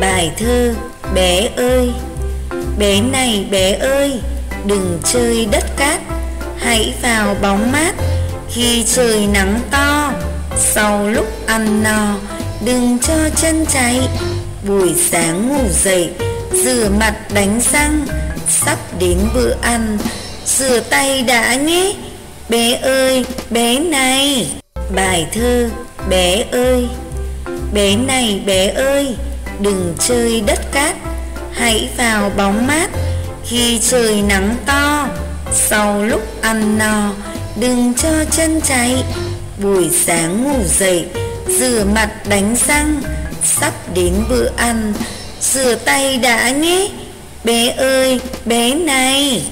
Bài thơ Bé ơi, Bé này bé ơi, Đừng chơi đất cát, Hãy vào bóng mát. Khi trời nắng to, Sau lúc ăn no, Đừng cho chân cháy. Buổi sáng ngủ dậy, Rửa mặt đánh răng, Sắp đến bữa ăn, Rửa tay đã nhé. Bé ơi, bé này. Bài thơ Bé ơi, Bé này bé ơi Đừng chơi đất cát. Hãy vào bóng mát Khi trời nắng to. Sau lúc ăn no, Đừng cho chân cháy. Buổi sáng ngủ dậy, Rửa mặt đánh răng. Sắp đến bữa ăn, Rửa tay đã nhé. Bé ơi, bé này.